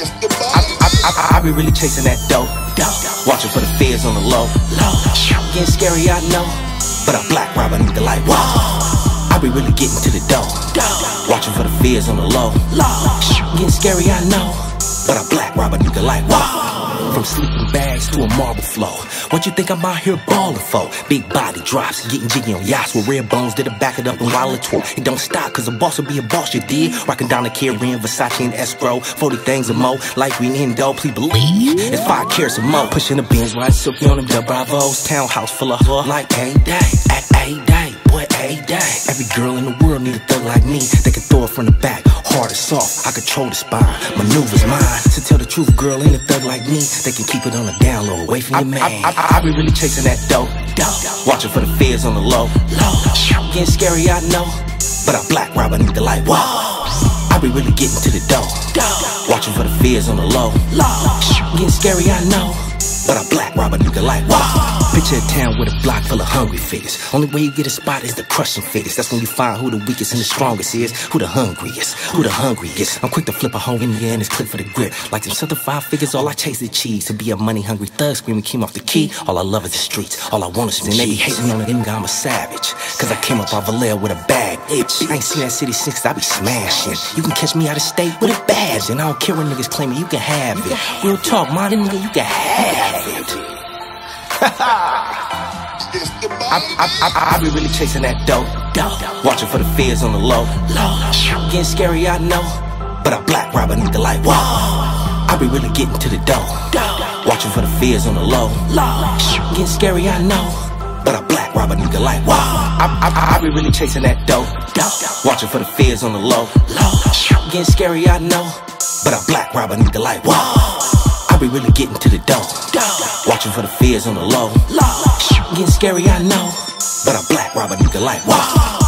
I, I, I, I be really chasing that dough. Watching for the feds on the low, low. Getting scary, I know. But a black robber nigga like, whoa. I be really getting to the dough. Watching for the feds on the low, low. Getting scary, I know. But a black robber nigga like, whoa. From sleeping bags to a marble floor. What you think I'm out here balling for? Big body drops, getting jiggy on yachts with red bones that'll back it up and while it twerk. It don't stop, cause a boss will be a boss, you did. Rockin' down the Caribbean, Versace and escrow. 40 things or more, like green Indo, please believe. It's five carats or more. Pushing the bins, riding silky on them Del Bravos. Townhouse full of her, like a day, at a day, boy, a day. Every girl in the world need a thug like me. They can throw it from the back, hard or soft. I control the spine, maneuvers mine. To tell the truth, girl ain't a thug like me. They can keep it on the down low, away from your man. I, I, I be really chasing that dough, dough. Watching for the feds on the low, low. Getting scary, I know. But a black robber the light. whoa. I be really getting to the dough, dough. Watching for the feds on the low, low. Getting scary, I know. But a black robber nigga like, whoa. Picture a town with a block full of hungry figures. Only way you get a spot is the crushing figures. That's when you find who the weakest and the strongest is. Who the hungriest, who the hungriest. I'm quick to flip a hoe in the and it's click for the grip. Like them something five figures, all I chase is cheese. To be a money hungry thug screaming came off the key. All I love is the streets. All I want is some And they be hating on the nigga, I'm a savage. Cause I came up off Vallejo with a bag itch. I ain't seen that city since I be smashing. You can catch me out of state with a badge. And I don't care what niggas claiming, you can have it. Real talk, man, nigga, you can have it. I, I, I, I be really chasing that dough, dough. Watching for the fears on the low, low. Getting scary, I know. But a black rob robber nigga like, whoa. I be really getting to the dough, dough. Watching for the fears on the low, low. Getting scary, I know. But a black rob robber nigga like, whoa. I, I, I be really chasing that dough. Watching for the fears on the low, low. Getting scary, I know. But a black rob robber nigga like, whoa. Be really getting to the dough. Watching for the fears on the low. Getting scary, I know. But a black robber nigga like, whoa.